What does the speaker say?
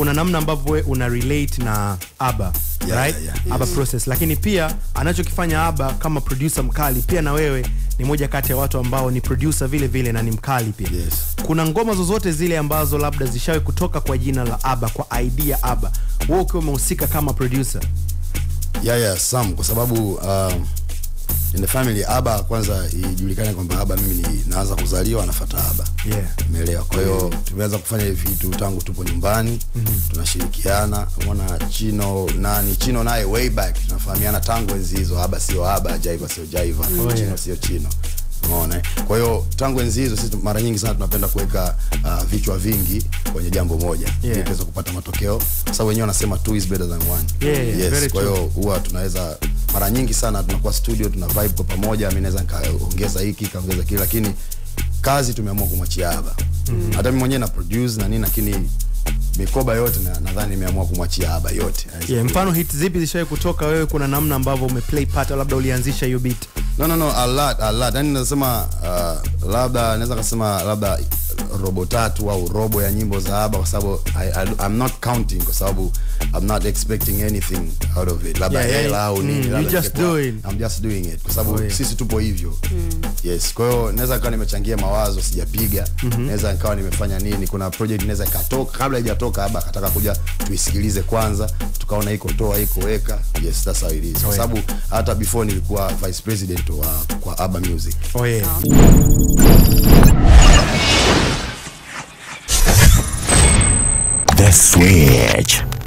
kuna namna ambavyo we una relate na aba Yeah, right? yeah, yeah. aba process lakini pia anachokifanya aba kama producer mkali pia na wewe ni moja kati ya watu ambao ni producer vile vile na ni mkali pia Yes. kuna ngoma zozote zile ambazo labda zishawe kutoka kwa jina la aba kwa idea aba wewe ukiwa umehusika kama producer yeah, yeah, some kwa sababu um, in the family aba kwanza ijulikane kwamba aba mimi ni naanza kuzaliwa nafuata aba yeah. umeelewa kwa hiyo yeah. tumeanza kufanya hivi vitu tangu tupo nyumbani mm-hmm. tunashirikiana umeona chino nani chino naye way back tunafahamiana tangu enzi hizo aba sio aba jaiva sio jaiva mm-hmm. chino yeah. sio chino umeona eh? kwa hiyo tangu enzi hizo sisi mara nyingi sana tunapenda kuweka uh, vichwa vingi kwenye jambo moja Yeah. ili tuweze kupata matokeo kwa sababu wenyewe wanasema two is better than one yeah, yes kwa hiyo huwa tunaweza mara nyingi sana tunakuwa studio tuna vibe kwa pamoja mimi naweza nikaongeza hiki kaongeza kile lakini kazi tumeamua kumwachia aba mm. hata mimi mwenyewe na produce na nini lakini mikoba yote na- nadhani nimeamua kumwachia aba yote. Yeah, mfano hit zipi zishawe kutoka wewe? Kuna namna ambavyo umeplay part labda ulianzisha hiyo beat? No no no a lot a lot. Yani nasema uh, labda naweza kasema labda robo tatu au robo ya nyimbo za aba kwa sababu I'm not counting kwa sababu I'm not expecting anything out of it labda Yeah, yeah, hela au mm, nini mm, labda just doing. I'm just doing it kwa sababu Oh, yeah. sisi tupo hivyo mm. yes kwa hiyo naweza nikawa nimechangia mawazo sijapiga mm -hmm. naweza nikawa nimefanya nini kuna project naweza ikatoka kabla haijatoka aba akataka kuja tuisikilize kwanza tukaona iko toa iko weka yes that's how it is kwa yeah. sababu hata before nilikuwa vice president wa kwa aba music oh, yeah. The Switch.